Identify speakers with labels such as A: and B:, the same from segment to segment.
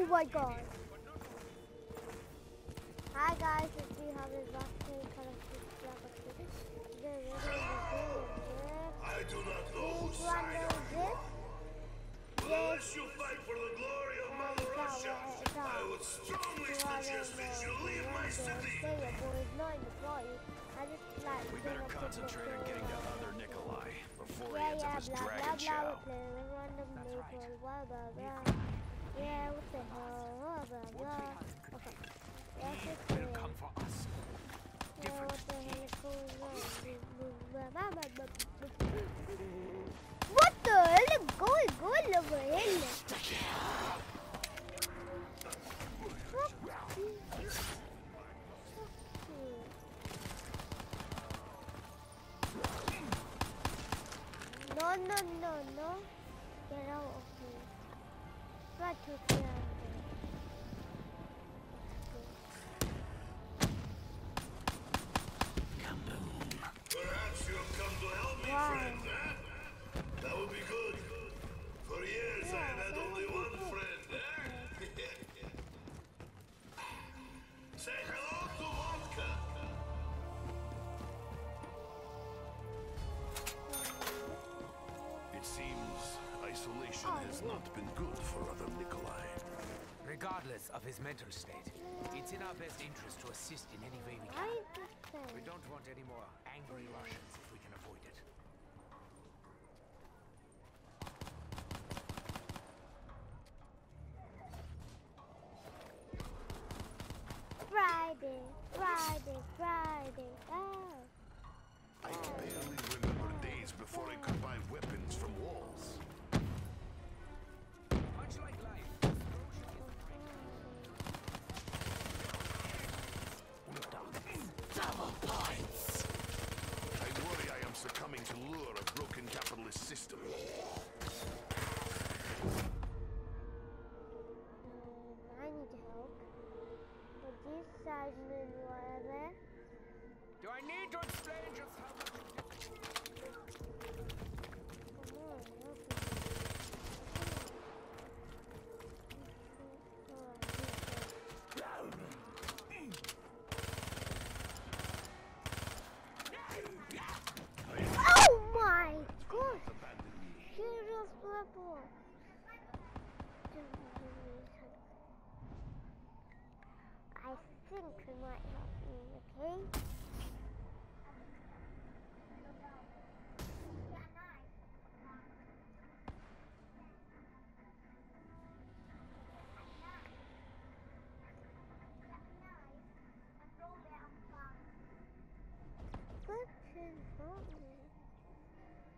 A: Oh my god. Hi guys, if you have a vaccine, kind
B: I do not know whose
A: Please
B: side
A: run
B: I'm
A: this.
B: Unless you fight for the glory of Mother Russia, I would strongly suggest that you leave my city.
A: Stay up, boys, not in the party. I just like
C: We better
A: look at the
C: concentrate on getting to
A: film.
C: other Nikolai before he
A: Yeah,
C: ends
A: yeah,
C: up as
A: blah, blah,
C: Dragon
A: blah,
C: Chow.
A: we're playing Yeah, what the hell, blah, blah, blah. Okay. That's it.
C: come for us.
A: Yeah, what the hell is going on? What the hell is going on over here? Try to
D: Regardless of his mental state, it's in our best interest to assist in any way we can. We don't want any more angry Russians if we can avoid it.
A: Friday, Friday, Friday. Oh.
C: I can barely remember days before I could buy weapons from walls.
D: Do I need to explain just how much
A: Come on, help me. Oh my god! Serious level! I think we might help you, okay?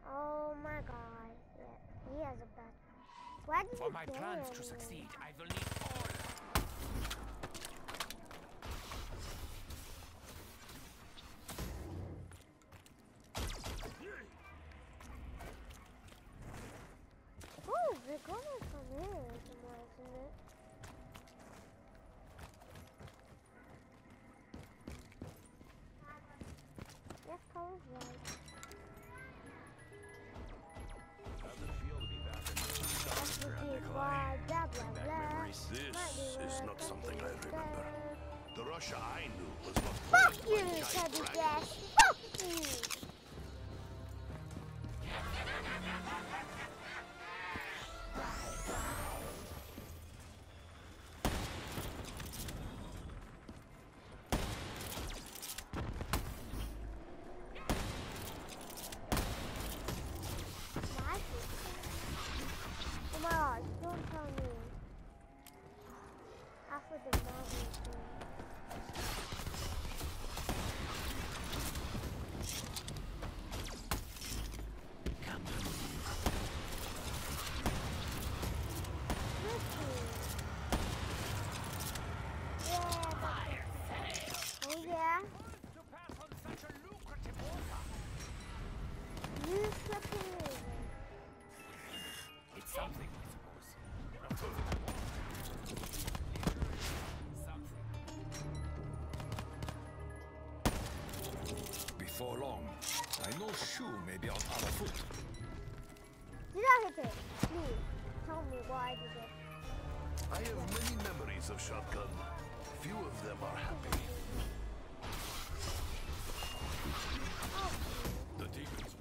A: Oh my god, yeah, he has a bad. Why did
D: For my plans
A: him?
D: to succeed, I will need
C: Not something I remember. The Russia I knew was not
A: Fuck you, Teddy. Dash! Fuck you! After the Marvel
E: may be on our foot.
A: Did I hit it? Please, tell me why I did it.
C: I have many memories of shotgun. Few of them are happy.
F: Oh.
A: The demons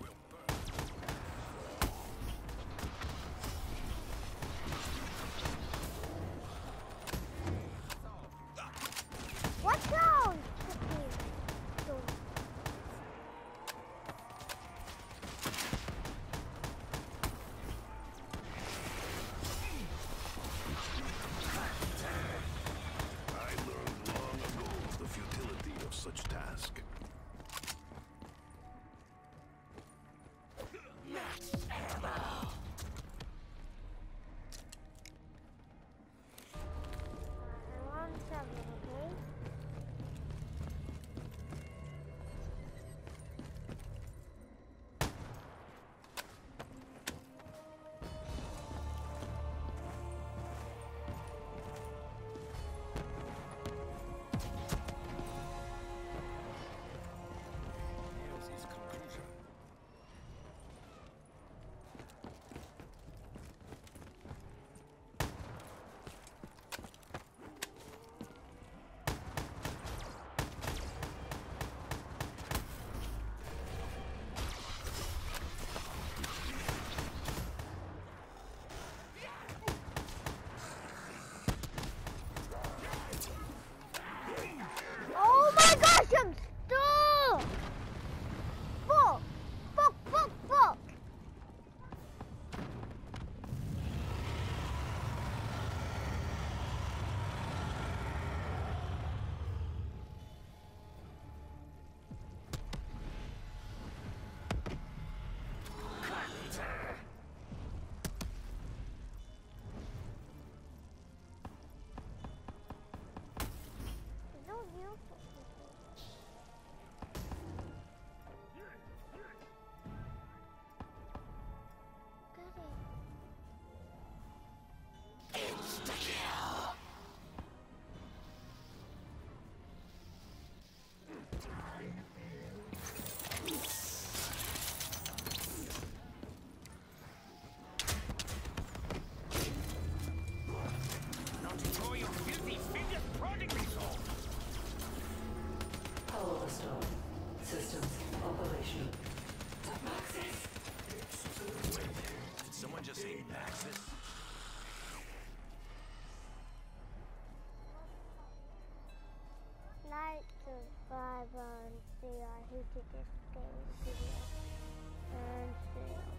A: who took us
F: to Korea and stay